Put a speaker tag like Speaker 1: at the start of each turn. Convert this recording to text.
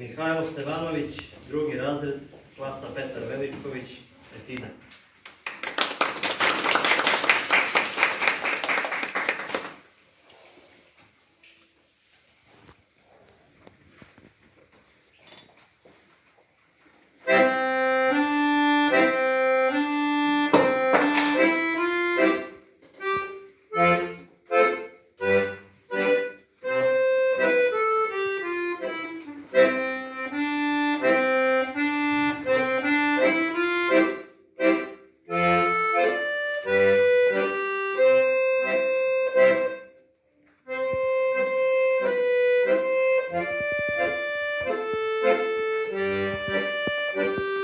Speaker 1: Mihajlo Stevanović, drugi razred, klasa Petar Veličković, Petina. thank you Thank you.